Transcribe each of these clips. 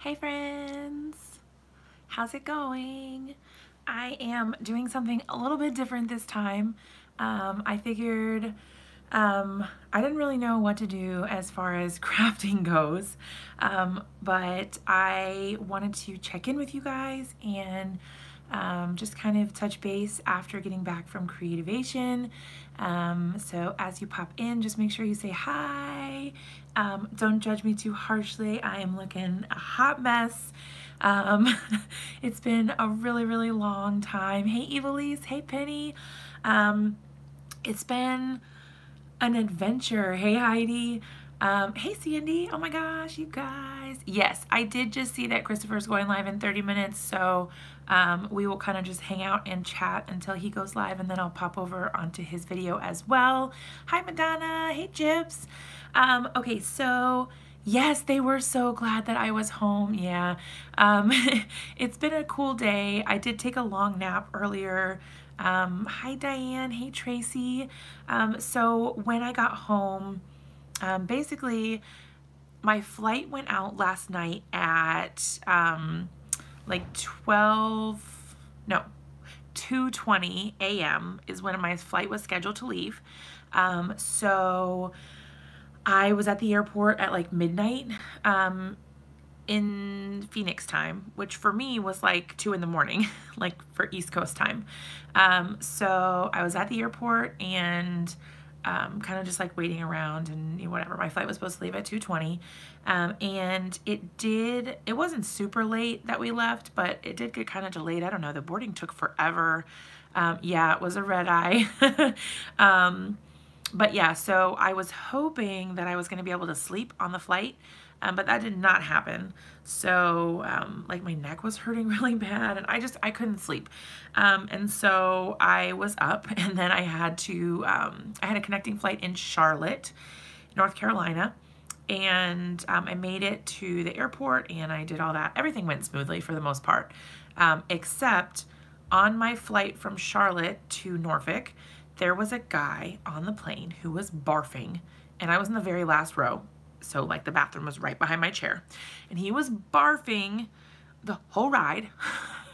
Hey friends, how's it going? I am doing something a little bit different this time. Um, I figured um, I didn't really know what to do as far as crafting goes, um, but I wanted to check in with you guys and um, just kind of touch base after getting back from Creativation. Um, so as you pop in, just make sure you say hi. Um, don't judge me too harshly. I am looking a hot mess. Um, it's been a really, really long time. Hey, Evilise. Hey, Penny. Um, it's been an adventure. Hey, Heidi. Um, hey, Sandy. Oh my gosh, you guys. Yes, I did just see that Christopher's going live in 30 minutes, so um, we will kind of just hang out and chat until he goes live, and then I'll pop over onto his video as well. Hi, Madonna. Hey, Jips. Um, okay, so yes, they were so glad that I was home. Yeah, um, it's been a cool day. I did take a long nap earlier. Um, hi, Diane. Hey, Tracy. Um, so when I got home, um, basically, my flight went out last night at um, like 12, no, 2.20 a.m. is when my flight was scheduled to leave. Um, so I was at the airport at like midnight um, in Phoenix time, which for me was like 2 in the morning, like for East Coast time. Um, so I was at the airport and um, kind of just like waiting around and you know, whatever. My flight was supposed to leave at 2.20 um, and it did, it wasn't super late that we left, but it did get kind of delayed. I don't know, the boarding took forever. Um, yeah, it was a red eye. Um, but yeah, so I was hoping that I was going to be able to sleep on the flight um, but that did not happen. So um, like my neck was hurting really bad and I just, I couldn't sleep. Um, and so I was up and then I had to, um, I had a connecting flight in Charlotte, North Carolina. And um, I made it to the airport and I did all that. Everything went smoothly for the most part, um, except on my flight from Charlotte to Norfolk, there was a guy on the plane who was barfing and I was in the very last row so like the bathroom was right behind my chair. And he was barfing the whole ride.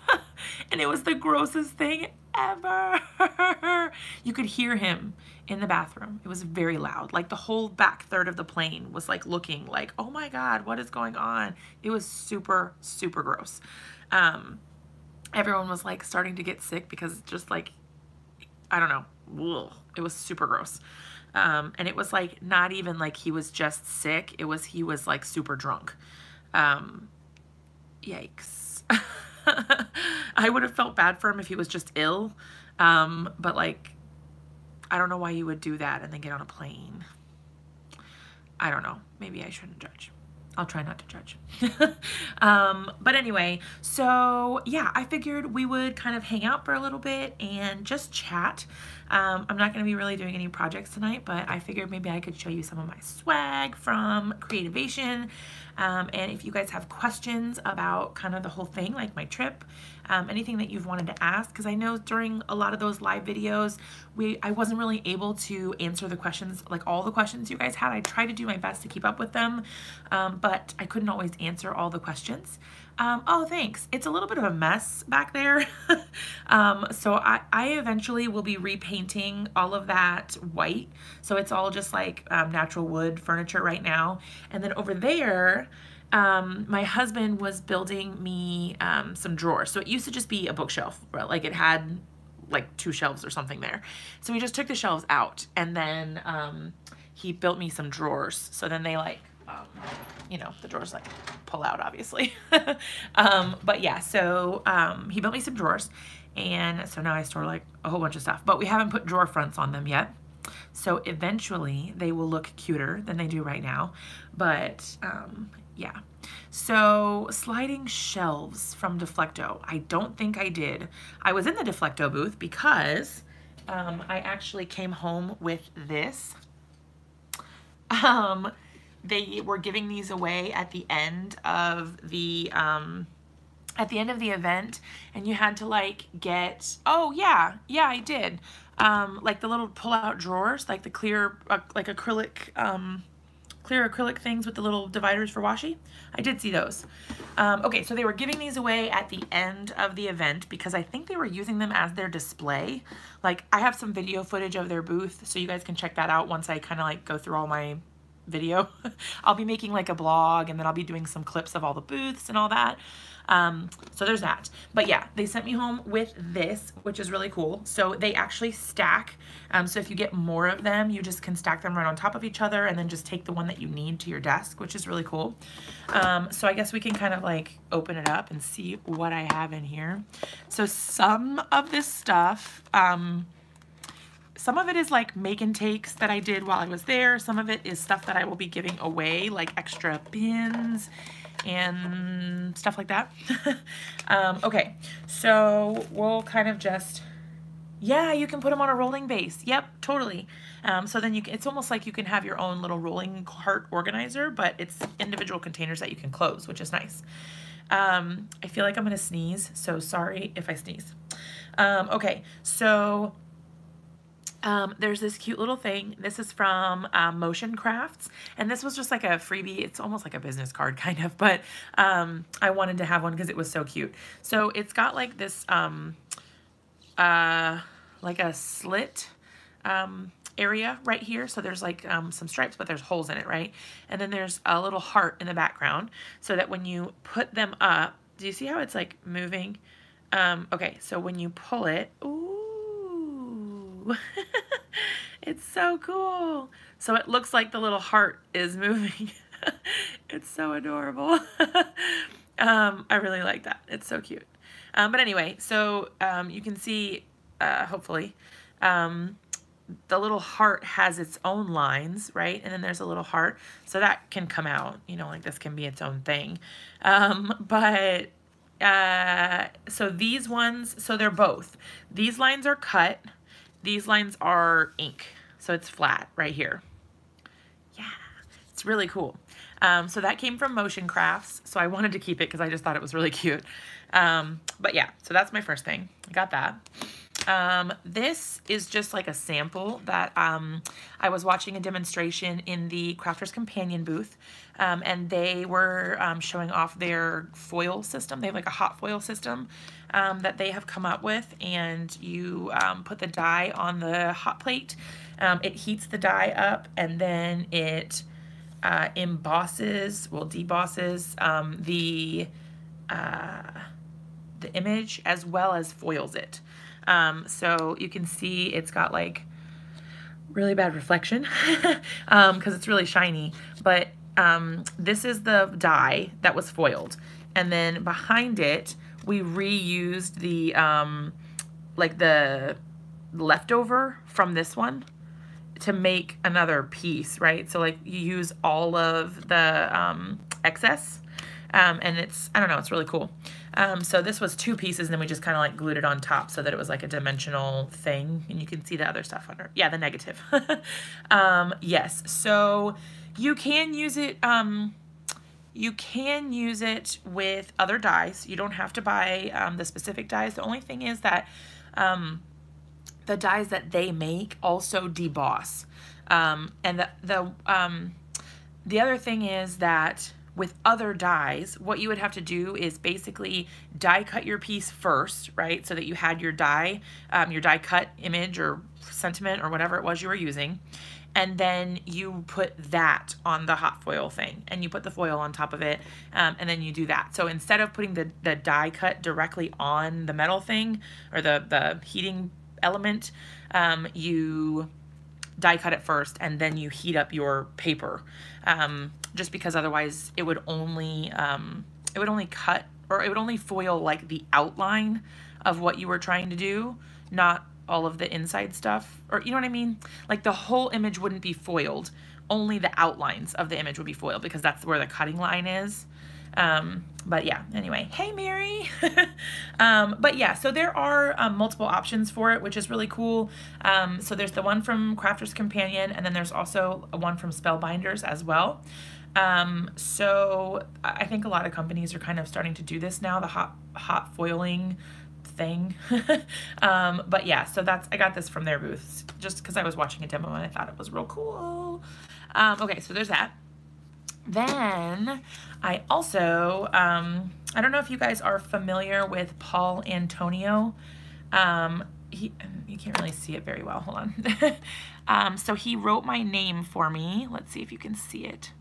and it was the grossest thing ever. you could hear him in the bathroom. It was very loud. Like the whole back third of the plane was like looking like, oh my God, what is going on? It was super, super gross. Um, everyone was like starting to get sick because just like, I don't know, ugh, it was super gross. Um, and it was like not even like he was just sick. It was he was like super drunk. Um, yikes. I would have felt bad for him if he was just ill. Um, but like, I don't know why you would do that and then get on a plane. I don't know. Maybe I shouldn't judge. I'll try not to judge. um, but anyway, so yeah, I figured we would kind of hang out for a little bit and just chat. Um, I'm not going to be really doing any projects tonight, but I figured maybe I could show you some of my swag from Creativation. Um, and if you guys have questions about kind of the whole thing, like my trip, um, anything that you've wanted to ask, because I know during a lot of those live videos, we I wasn't really able to answer the questions, like all the questions you guys had. I tried to do my best to keep up with them, um, but I couldn't always answer all the questions. Um, oh, thanks. It's a little bit of a mess back there. um, so I, I eventually will be repainting all of that white. So it's all just like um, natural wood furniture right now. And then over there, um, my husband was building me um, some drawers. So it used to just be a bookshelf, like it had like two shelves or something there. So we just took the shelves out and then um, he built me some drawers. So then they like, um, you know, the drawers like pull out obviously. um, but yeah, so um, he built me some drawers and so now I store like a whole bunch of stuff, but we haven't put drawer fronts on them yet. So eventually they will look cuter than they do right now. But um, yeah. So sliding shelves from Deflecto. I don't think I did. I was in the Deflecto booth because um, I actually came home with this. Um, they were giving these away at the end of the um, at the end of the event and you had to like get oh yeah yeah I did um, like the little pull out drawers like the clear uh, like acrylic um, clear acrylic things with the little dividers for washi. I did see those. Um, okay, so they were giving these away at the end of the event because I think they were using them as their display. Like I have some video footage of their booth, so you guys can check that out once I kind of like go through all my video. I'll be making like a blog and then I'll be doing some clips of all the booths and all that. Um, so there's that. But yeah, they sent me home with this, which is really cool. So they actually stack. Um, so if you get more of them, you just can stack them right on top of each other and then just take the one that you need to your desk, which is really cool. Um, so I guess we can kind of like open it up and see what I have in here. So some of this stuff, um, some of it is like make and takes that I did while I was there. Some of it is stuff that I will be giving away, like extra pins and stuff like that. um, okay, so we'll kind of just, yeah, you can put them on a rolling base. Yep, totally. Um, so then you can, it's almost like you can have your own little rolling cart organizer, but it's individual containers that you can close, which is nice. Um, I feel like I'm going to sneeze, so sorry if I sneeze. Um, okay, so um, there's this cute little thing. This is from um, Motion Crafts, and this was just like a freebie. It's almost like a business card kind of, but um, I wanted to have one because it was so cute. So it's got like this, um, uh, like a slit um, area right here. So there's like um, some stripes, but there's holes in it, right? And then there's a little heart in the background so that when you put them up, do you see how it's like moving? Um, okay, so when you pull it, ooh, it's so cool. So it looks like the little heart is moving. it's so adorable. um, I really like that. It's so cute. Um, but anyway, so um, you can see, uh, hopefully, um, the little heart has its own lines, right? And then there's a little heart. So that can come out, you know, like this can be its own thing. Um, but uh, so these ones, so they're both. These lines are cut these lines are ink, so it's flat right here. Yeah, it's really cool. Um, so that came from Motion Crafts, so I wanted to keep it because I just thought it was really cute. Um, but yeah, so that's my first thing. I got that. Um, this is just like a sample that um, I was watching a demonstration in the Crafters Companion booth, um, and they were um, showing off their foil system. They have like a hot foil system um, that they have come up with, and you um, put the die on the hot plate. it heats the die up, and then it uh, embosses, well, debosses the uh, the image as well as foils it. Um, so you can see it's got like really bad reflection because um, it's really shiny. But um, this is the die that was foiled. And then behind it, we reused the, um, like the leftover from this one to make another piece, right? So like you use all of the um, excess um, and it's, I don't know, it's really cool. Um, so this was two pieces and then we just kind of like glued it on top so that it was like a dimensional thing and you can see the other stuff under. Yeah, the negative. um, yes, so you can use it, um, you can use it with other dies. You don't have to buy um, the specific dies. The only thing is that um, the dies that they make also deboss. Um, and the, the, um, the other thing is that with other dies, what you would have to do is basically die cut your piece first, right? So that you had your die, um, your die cut image or sentiment or whatever it was you were using. And then you put that on the hot foil thing and you put the foil on top of it um, and then you do that. So instead of putting the, the die cut directly on the metal thing or the, the heating element, um, you die cut it first and then you heat up your paper um, just because otherwise it would only um, it would only cut or it would only foil like the outline of what you were trying to do not all of the inside stuff or you know what I mean like the whole image wouldn't be foiled only the outlines of the image would be foiled because that's where the cutting line is um, but yeah, anyway, hey Mary. um, but yeah, so there are um, multiple options for it, which is really cool. Um, so there's the one from Crafter's Companion, and then there's also one from Spellbinders as well. Um, so I think a lot of companies are kind of starting to do this now, the hot, hot foiling thing. um, but yeah, so that's, I got this from their booths just because I was watching a demo and I thought it was real cool. Um, okay, so there's that. Then I also, um, I don't know if you guys are familiar with Paul Antonio. Um, he, you can't really see it very well. Hold on. um, so he wrote my name for me. Let's see if you can see it.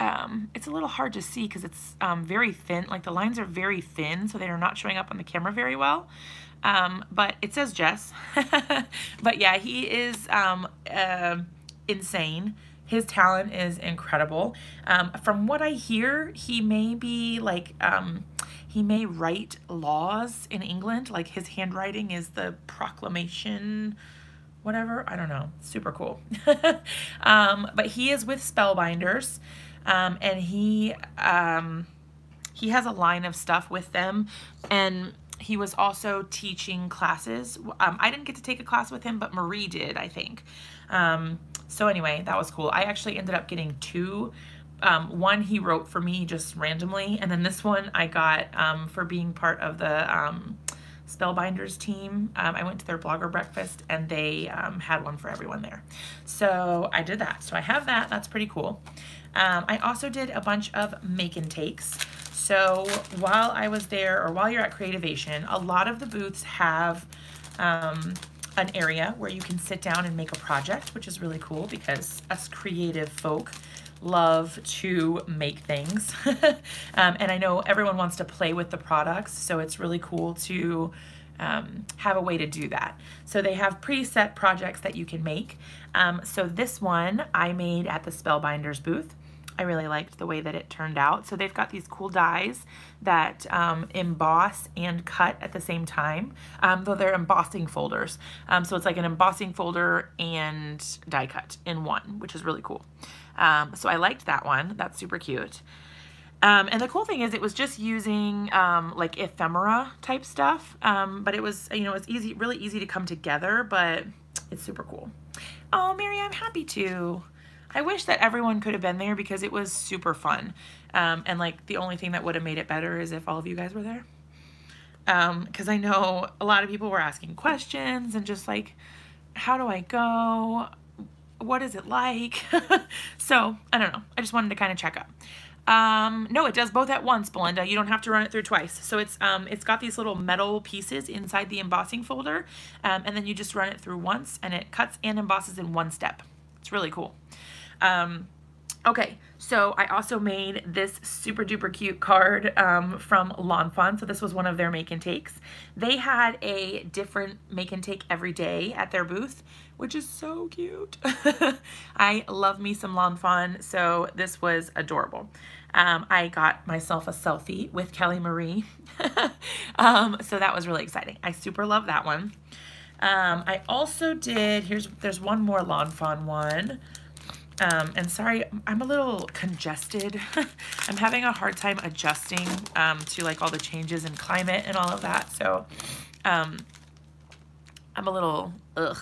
Um, it's a little hard to see because it's um, very thin. Like the lines are very thin, so they are not showing up on the camera very well. Um, but it says Jess. but yeah, he is um, uh, insane. His talent is incredible. Um, from what I hear, he may be like, um, he may write laws in England. Like his handwriting is the proclamation, whatever. I don't know. Super cool. but he is with Spellbinders. Um, and he, um, he has a line of stuff with them. And he was also teaching classes. Um, I didn't get to take a class with him, but Marie did, I think. Um, so anyway, that was cool. I actually ended up getting two. Um, one he wrote for me just randomly, and then this one I got um, for being part of the um, Spellbinders team. Um, I went to their blogger breakfast and they um, had one for everyone there. So I did that. So I have that. That's pretty cool. Um, I also did a bunch of make and takes. So while I was there, or while you're at Creativation, a lot of the booths have um, an area where you can sit down and make a project, which is really cool because us creative folk love to make things. um, and I know everyone wants to play with the products, so it's really cool to um, have a way to do that. So they have preset projects that you can make. Um, so this one I made at the Spellbinders booth. I really liked the way that it turned out. So they've got these cool dies that um, emboss and cut at the same time, um, though they're embossing folders. Um, so it's like an embossing folder and die cut in one, which is really cool. Um, so I liked that one. That's super cute. Um, and the cool thing is it was just using um, like ephemera type stuff, um, but it was, you know, it's easy, really easy to come together, but it's super cool. Oh, Mary, I'm happy to. I wish that everyone could have been there because it was super fun. Um, and like the only thing that would have made it better is if all of you guys were there. Because um, I know a lot of people were asking questions and just like, how do I go? What is it like? so I don't know. I just wanted to kind of check up. Um, no, it does both at once, Belinda. You don't have to run it through twice. So it's um, it's got these little metal pieces inside the embossing folder, um, and then you just run it through once, and it cuts and embosses in one step. It's really cool. Um, okay, so I also made this super duper cute card um, from Lawn Fawn. So this was one of their make and takes. They had a different make and take every day at their booth, which is so cute. I love me some Lawn Fawn, so this was adorable. Um, I got myself a selfie with Kelly Marie. um, so that was really exciting. I super love that one. Um, I also did, here's, there's one more Lawn Fawn one. Um, and sorry, I'm a little congested. I'm having a hard time adjusting um, to like all the changes in climate and all of that. So um, I'm a little ugh.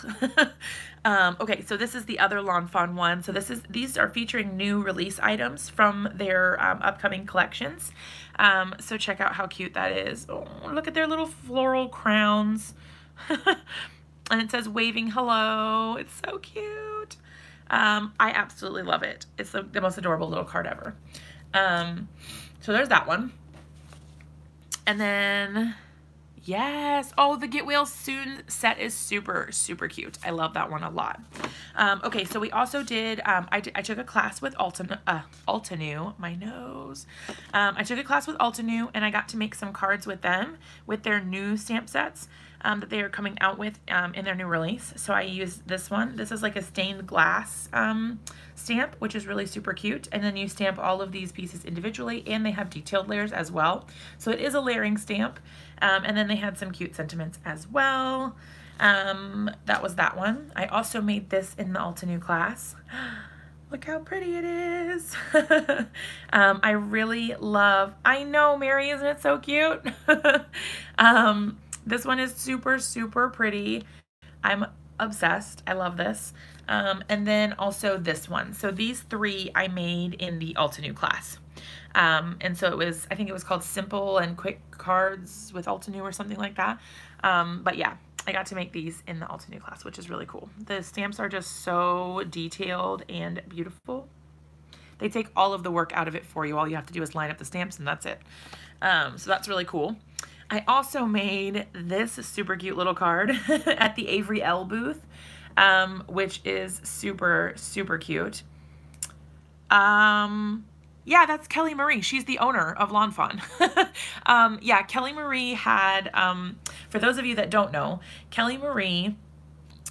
um, okay, so this is the other Lawn Fawn one. So this is these are featuring new release items from their um, upcoming collections. Um, so check out how cute that is. Oh, look at their little floral crowns. and it says waving hello. It's so cute. Um, I absolutely love it. It's the, the, most adorable little card ever. Um, so there's that one. And then, yes. Oh, the Get Well Soon set is super, super cute. I love that one a lot. Um, okay, so we also did, um, I, I took a class with Altan, uh, Altenew, my nose. Um, I took a class with Altenew and I got to make some cards with them with their new stamp sets um, that they are coming out with um, in their new release. So I used this one. This is like a stained glass um, stamp, which is really super cute. And then you stamp all of these pieces individually and they have detailed layers as well. So it is a layering stamp. Um, and then they had some cute sentiments as well. Um, that was that one. I also made this in the Altenew class. Look how pretty it is. um, I really love, I know, Mary, isn't it so cute? this one is super, super pretty. I'm obsessed. I love this. Um, and then also this one. So these three I made in the Altenew class. Um, and so it was, I think it was called Simple and Quick Cards with Altenew or something like that. Um, but yeah, I got to make these in the Altenew class, which is really cool. The stamps are just so detailed and beautiful. They take all of the work out of it for you. All you have to do is line up the stamps and that's it. Um, so that's really cool. I also made this super cute little card at the Avery Elle booth, um, which is super, super cute. Um, yeah, that's Kelly Marie. She's the owner of Lawn Fawn. um, yeah, Kelly Marie had, um, for those of you that don't know, Kelly Marie,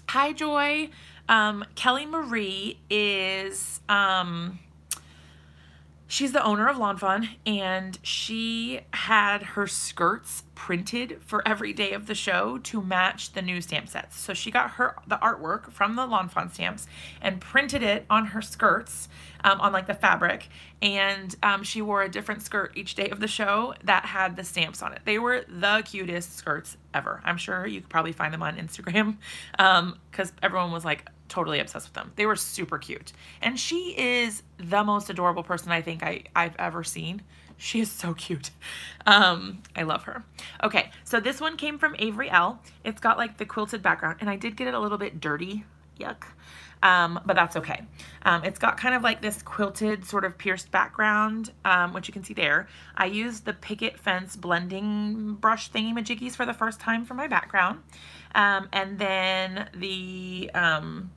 hi Joy. Um, Kelly Marie is, um, She's the owner of Lawn Fawn, and she had her skirts printed for every day of the show to match the new stamp sets. So she got her the artwork from the Lawn Fawn stamps and printed it on her skirts, um, on like the fabric, and um, she wore a different skirt each day of the show that had the stamps on it. They were the cutest skirts ever. I'm sure you could probably find them on Instagram because um, everyone was like, totally obsessed with them. They were super cute. And she is the most adorable person I think I, I've ever seen. She is so cute. Um, I love her. Okay, so this one came from Avery Elle. It's got like the quilted background and I did get it a little bit dirty. Yuck. Um, but that's okay. Um, it's got kind of like this quilted sort of pierced background, um, which you can see there. I used the picket fence blending brush thingy majiggies for the first time for my background. Um, and then the, um,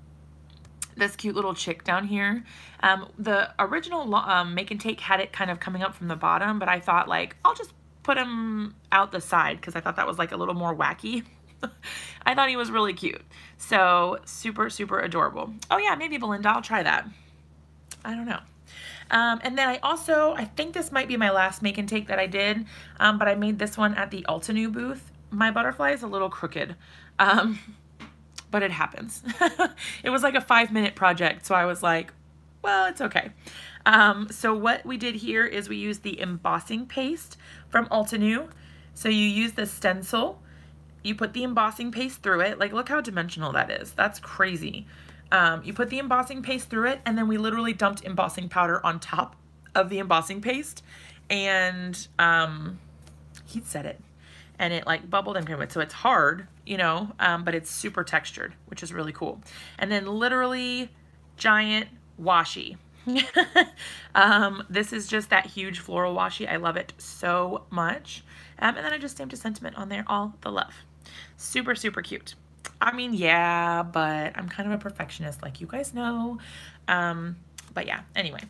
this cute little chick down here. Um, the original um, Make and Take had it kind of coming up from the bottom, but I thought like, I'll just put him out the side because I thought that was like a little more wacky. I thought he was really cute. So super, super adorable. Oh yeah, maybe Belinda, I'll try that. I don't know. Um, and then I also, I think this might be my last make and take that I did, um, but I made this one at the Altenew booth. My butterfly is a little crooked. Um, but it happens. it was like a five minute project, so I was like, well, it's okay. Um, so what we did here is we used the embossing paste from Altenew. So you use the stencil, you put the embossing paste through it. Like, look how dimensional that is. That's crazy. Um, you put the embossing paste through it, and then we literally dumped embossing powder on top of the embossing paste. And um, he said it and it like bubbled and came with. So it's hard, you know, um, but it's super textured, which is really cool. And then literally giant washi. um, this is just that huge floral washi. I love it so much. Um, and then I just stamped a sentiment on there, all the love. Super, super cute. I mean, yeah, but I'm kind of a perfectionist, like you guys know. Um, but yeah, anyway.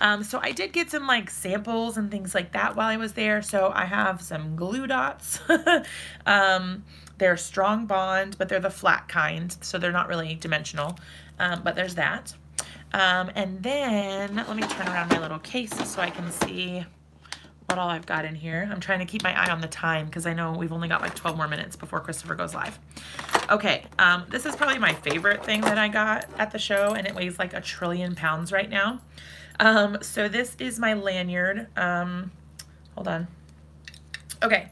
Um, so I did get some like samples and things like that while I was there. So I have some glue dots. um, they're strong bond, but they're the flat kind. So they're not really dimensional. Um, but there's that. Um, and then let me turn around my little case so I can see what all I've got in here. I'm trying to keep my eye on the time because I know we've only got like 12 more minutes before Christopher goes live. Okay, um, this is probably my favorite thing that I got at the show and it weighs like a trillion pounds right now. Um, so this is my lanyard. Um, hold on. Okay,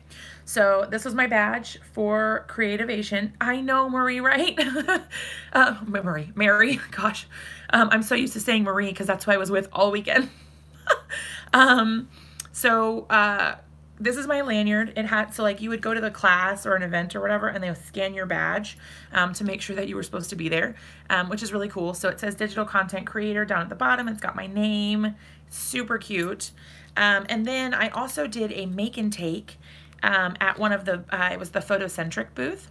so this was my badge for Creativation. I know Marie, right? uh, Marie, Mary, gosh. Um, I'm so used to saying Marie because that's who I was with all weekend. um, so uh, this is my lanyard. It had, so like you would go to the class or an event or whatever and they'll scan your badge um, to make sure that you were supposed to be there, um, which is really cool. So it says digital content creator down at the bottom. It's got my name, super cute. Um, and then I also did a make and take um, at one of the, uh, it was the photocentric booth.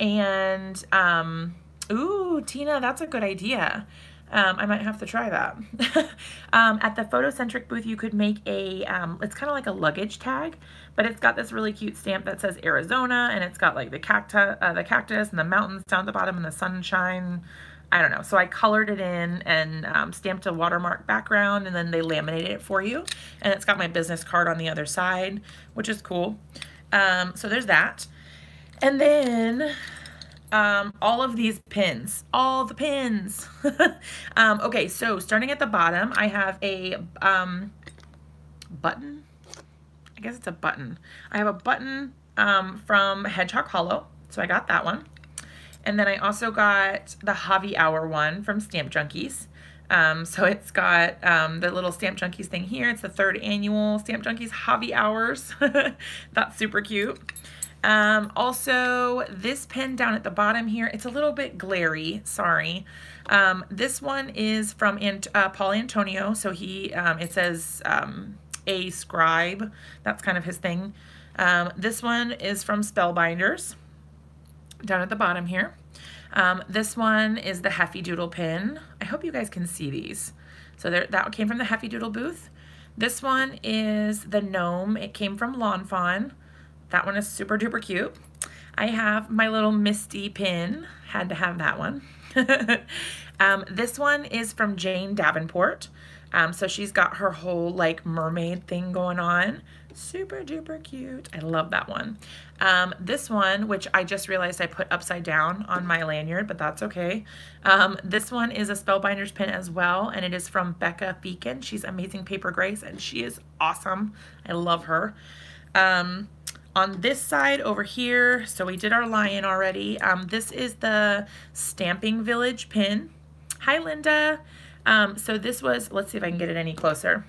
And, um, ooh, Tina, that's a good idea. Um, I might have to try that. um, at the photocentric booth, you could make a, um, it's kind of like a luggage tag, but it's got this really cute stamp that says Arizona, and it's got like the, cacti uh, the cactus and the mountains down the bottom and the sunshine. I don't know. So I colored it in and um, stamped a watermark background, and then they laminated it for you. And it's got my business card on the other side, which is cool. Um, so there's that. And then um, all of these pins, all the pins. um, okay, so starting at the bottom, I have a um, button. I guess it's a button. I have a button um, from Hedgehog Hollow, so I got that one. And then I also got the Hobby Hour one from Stamp Junkies. Um, so it's got um, the little Stamp Junkies thing here. It's the third annual Stamp Junkies Hobby Hours. That's super cute. Um, also, this pen down at the bottom here, it's a little bit glary, sorry. Um, this one is from Ant uh, Paul Antonio, so he, um, it says um, a scribe, that's kind of his thing. Um, this one is from Spellbinders, down at the bottom here. Um, this one is the Heffy Doodle pin. I hope you guys can see these. So there, that came from the Heffy Doodle booth. This one is the Gnome. It came from Lawn Fawn. That one is super duper cute. I have my little Misty pin. Had to have that one. um, this one is from Jane Davenport. Um, so she's got her whole like mermaid thing going on. Super duper cute. I love that one. Um, this one, which I just realized I put upside down on my lanyard, but that's okay. Um, this one is a Spellbinders pin as well, and it is from Becca Feeken. She's Amazing Paper Grace, and she is awesome. I love her. Um, on this side over here, so we did our lion already. Um, this is the Stamping Village pin. Hi, Linda. Um, so this was, let's see if I can get it any closer.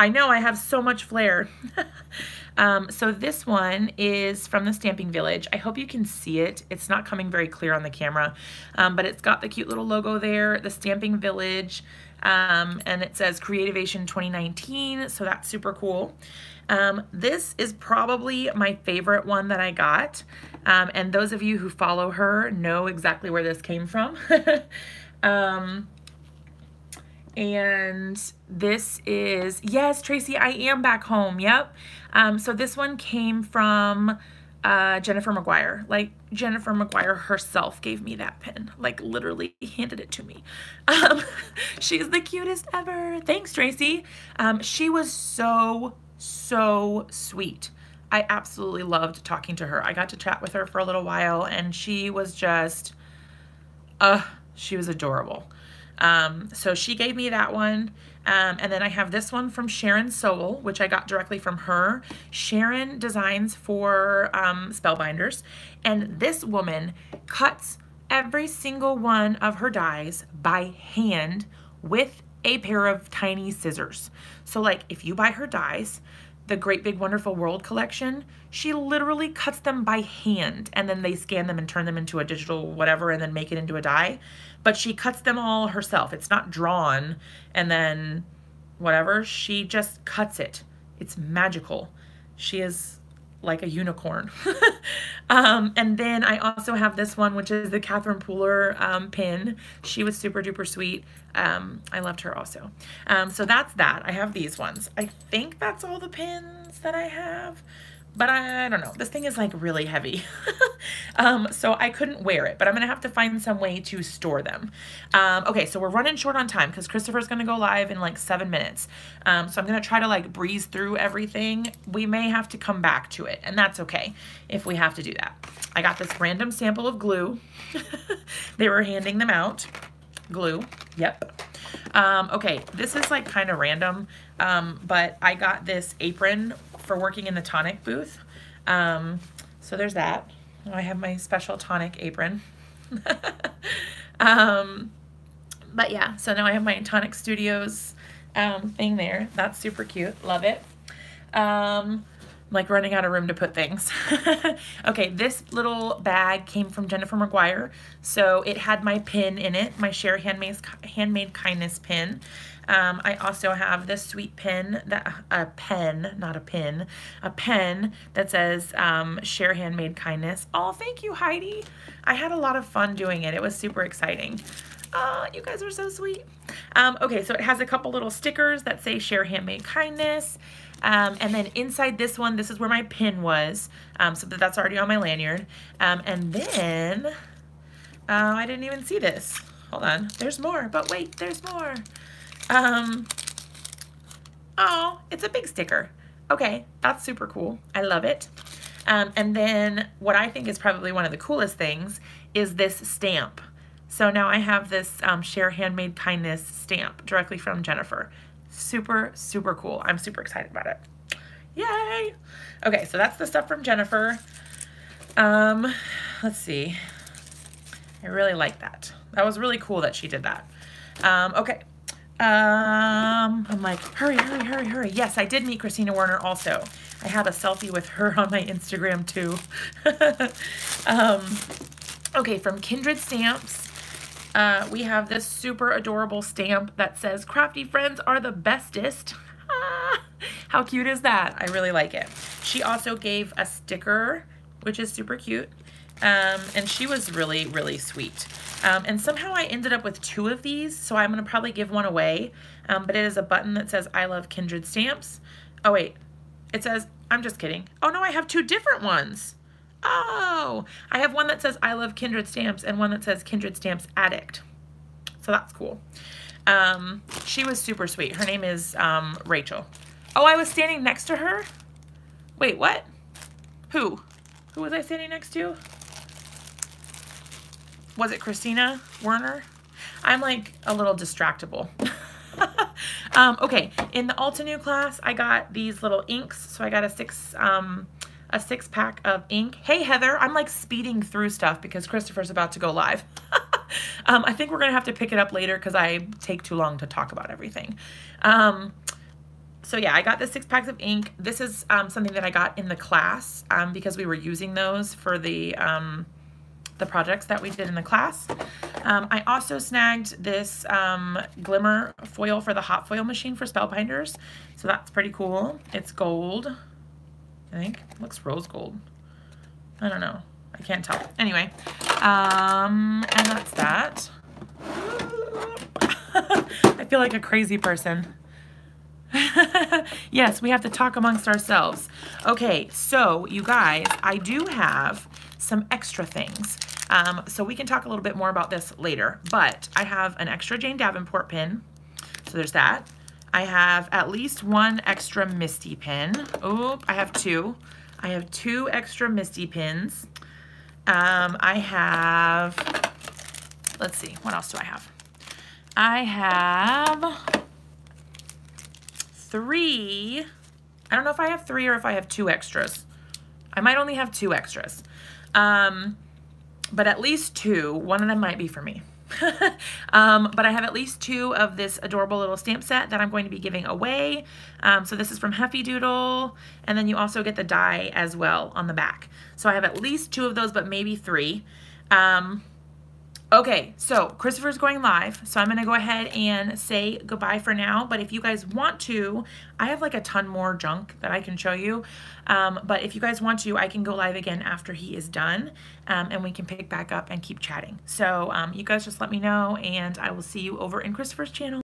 I know I have so much flair. um, so this one is from the Stamping Village. I hope you can see it. It's not coming very clear on the camera, um, but it's got the cute little logo there, the Stamping Village, um, and it says Creativation 2019, so that's super cool. Um, this is probably my favorite one that I got, um, and those of you who follow her know exactly where this came from. um, and this is, yes, Tracy, I am back home. Yep. Um, so this one came from uh, Jennifer McGuire. Like Jennifer McGuire herself gave me that pen, like literally handed it to me. Um, she's the cutest ever. Thanks, Tracy. Um, she was so, so sweet. I absolutely loved talking to her. I got to chat with her for a little while and she was just, uh, she was adorable. Um, so she gave me that one. Um, and then I have this one from Sharyn Sowell, which I got directly from her. Sharon designs for um, Spellbinders. And this woman cuts every single one of her dies by hand with a pair of tiny scissors. So like if you buy her dies, the Great Big Wonderful World collection, she literally cuts them by hand and then they scan them and turn them into a digital whatever and then make it into a die. But she cuts them all herself. It's not drawn and then whatever. She just cuts it. It's magical. She is like a unicorn. um, and then I also have this one, which is the Catherine Pooler um, pin. She was super duper sweet. Um, I loved her also. Um, so that's that. I have these ones. I think that's all the pins that I have but I, don't know. This thing is like really heavy. um, so I couldn't wear it, but I'm going to have to find some way to store them. Um, okay, so we're running short on time because Christopher's going to go live in like seven minutes. Um, so I'm going to try to like breeze through everything. We may have to come back to it, and that's okay if we have to do that. I got this random sample of glue. they were handing them out. Glue, yep. Um, okay, this is like kind of random, um, but I got this apron for working in the tonic booth. Um, so there's that. I have my special tonic apron. um, but yeah, so now I have my Tonic Studios um, thing there. That's super cute. Love it. Um, I'm like running out of room to put things. okay, this little bag came from Jennifer McGuire. So it had my pin in it, my Share Handmade, Handmade Kindness pin. Um, I also have this sweet pen, that a pen, not a pin, a pen that says um, Share Handmade Kindness. Oh, thank you, Heidi. I had a lot of fun doing it. It was super exciting. Oh, you guys are so sweet. Um, okay, so it has a couple little stickers that say Share Handmade Kindness. Um, and then inside this one, this is where my pin was. Um, so that's already on my lanyard. Um, and then, uh, I didn't even see this. Hold on, there's more, but wait, there's more. Um, oh, it's a big sticker. Okay, that's super cool. I love it. Um, and then what I think is probably one of the coolest things is this stamp. So now I have this um, Share Handmade Kindness stamp directly from Jennifer. Super, super cool. I'm super excited about it. Yay! Okay, so that's the stuff from Jennifer. Um, let's see. I really like that. That was really cool that she did that. Um, okay, Um, I'm like, hurry, hurry, hurry, hurry. Yes, I did meet Kristina Werner also. I have a selfie with her on my Instagram too. um, okay, from Kindred Stamps, uh, we have this super adorable stamp that says, crafty friends are the bestest. How cute is that? I really like it. She also gave a sticker, which is super cute. Um, and she was really, really sweet. Um, and somehow I ended up with two of these, so I'm going to probably give one away. Um, but it is a button that says, I love Kindred Stamps. Oh, wait. It says, I'm just kidding. Oh, no, I have two different ones. Oh, I have one that says, I love Kindred Stamps and one that says Kindred Stamps Addict. So that's cool. Um, she was super sweet. Her name is um, Rachel. Oh, I was standing next to her? Wait, what? Who? Who was I standing next to? Was it Kristina Werner? I'm like a little distractible. um, okay, in the Altenew class, I got these little inks. So I got a six, um, a six pack of ink. Hey, Heather, I'm like speeding through stuff because Christopher's about to go live. um, I think we're going to have to pick it up later because I take too long to talk about everything. Um, so yeah, I got the six packs of ink. This is um, something that I got in the class um, because we were using those for the, um, the projects that we did in the class. Um, I also snagged this um, glimmer foil for the hot foil machine for Spellbinders. So that's pretty cool. It's gold, I think. It looks rose gold. I don't know. I can't tell. Anyway, um, and that's that. I feel like a crazy person. yes, we have to talk amongst ourselves. Okay, so you guys, I do have some extra things. Um, so we can talk a little bit more about this later, but I have an extra Jane Davenport pin. So there's that. I have at least one extra Misty pin. Oh, I have two. I have two extra Misty pins. Um, I have, let's see, what else do I have? I have three. I don't know if I have three or if I have two extras. I might only have two extras. Um, but at least two. One of them might be for me. um, but I have at least two of this adorable little stamp set that I'm going to be giving away. Um, so this is from Heffy Doodle, and then you also get the die as well on the back. So I have at least two of those, but maybe three. Um, Okay, so Christopher's going live, so I'm going to go ahead and say goodbye for now. But if you guys want to, I have like a ton more junk that I can show you. Um, but if you guys want to, I can go live again after he is done, um, and we can pick back up and keep chatting. So um, you guys just let me know, and I will see you over in Christopher's channel.